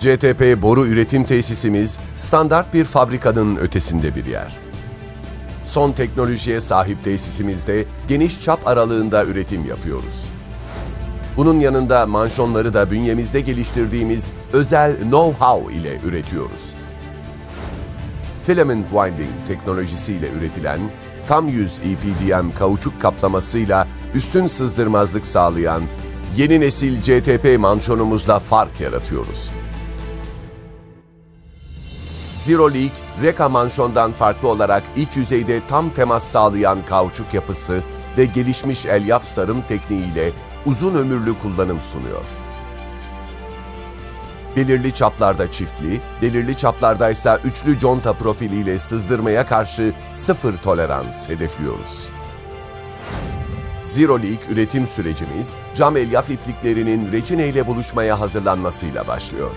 CTP boru üretim tesisimiz standart bir fabrikanın ötesinde bir yer. Son teknolojiye sahip tesisimizde geniş çap aralığında üretim yapıyoruz. Bunun yanında manşonları da bünyemizde geliştirdiğimiz özel know-how ile üretiyoruz. Filament winding teknolojisiyle üretilen tam yüz EPDM kauçuk kaplamasıyla üstün sızdırmazlık sağlayan yeni nesil CTP manşonumuzla fark yaratıyoruz. Zero Leak, Reka manşondan farklı olarak iç yüzeyde tam temas sağlayan kauçuk yapısı ve gelişmiş elyaf sarım tekniğiyle uzun ömürlü kullanım sunuyor. Belirli çaplarda çiftli, belirli çaplardaysa üçlü conta profiliyle sızdırmaya karşı sıfır tolerans hedefliyoruz. Zero Leak üretim sürecimiz cam elyaf ipliklerinin reçine ile buluşmaya hazırlanmasıyla başlıyor.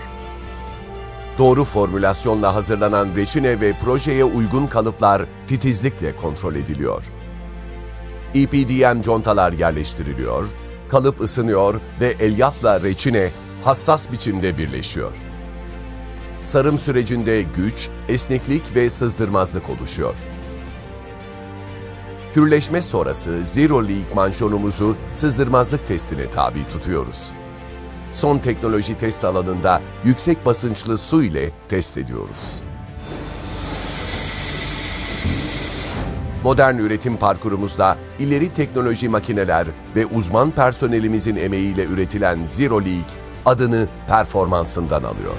Doğru formülasyonla hazırlanan reçine ve projeye uygun kalıplar titizlikle kontrol ediliyor. EPDM contalar yerleştiriliyor, kalıp ısınıyor ve elyafla reçine hassas biçimde birleşiyor. Sarım sürecinde güç, esneklik ve sızdırmazlık oluşuyor. Kürleşme sonrası Zero Leak manşonumuzu sızdırmazlık testine tabi tutuyoruz. Son teknoloji test alanında yüksek basınçlı su ile test ediyoruz. Modern üretim parkurumuzda ileri teknoloji makineler ve uzman personelimizin emeğiyle üretilen Zero Leak adını performansından alıyor.